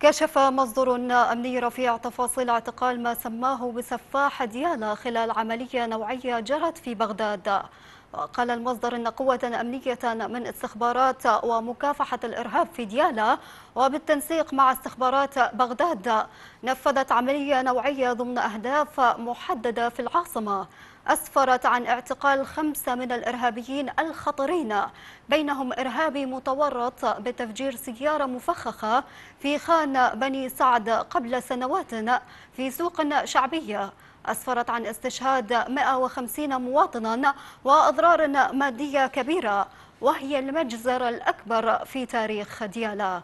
كشف مصدر أمني رفيع تفاصيل اعتقال ما سماه بسفاح ديالا خلال عملية نوعية جرت في بغداد. وقال المصدر أن قوة أمنية من استخبارات ومكافحة الإرهاب في ديالا وبالتنسيق مع استخبارات بغداد نفذت عملية نوعية ضمن أهداف محددة في العاصمة. أسفرت عن اعتقال خمسة من الإرهابيين الخطرين. بينهم إرهابي متورط بتفجير سيارة مفخخة في خان بني سعد قبل سنوات في سوق شعبية أسفرت عن استشهاد 150 مواطنا وأضرار مادية كبيرة وهي المجزرة الأكبر في تاريخ ديالا.